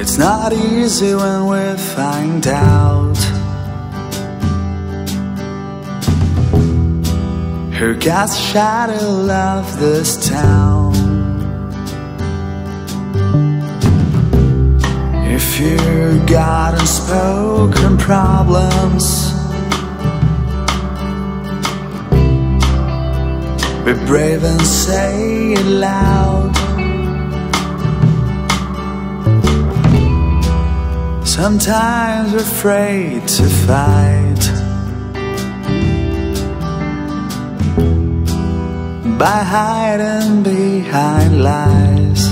It's not easy when we find out Who got shadow love this town. If you got unspoken problems Be brave and say it loud Sometimes afraid to fight. By hiding behind lies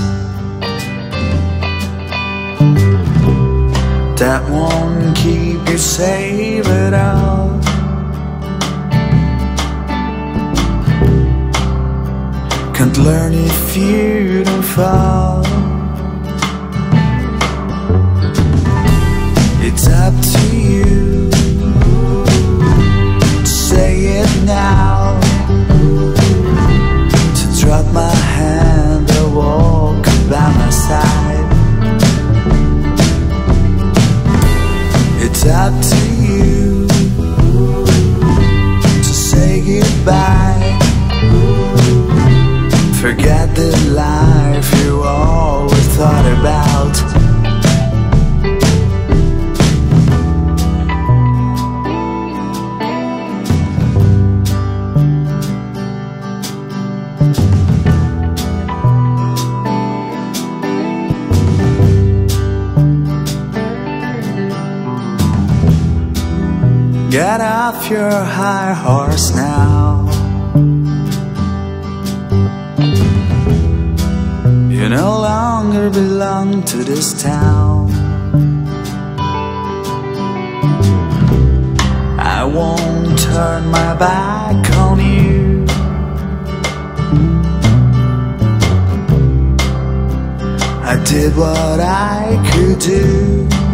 That won't keep you safe at all. Can't learn if you don't fall side. It's up to you Get off your high horse now. You no longer belong to this town. I won't turn my back on you. I did what I could do.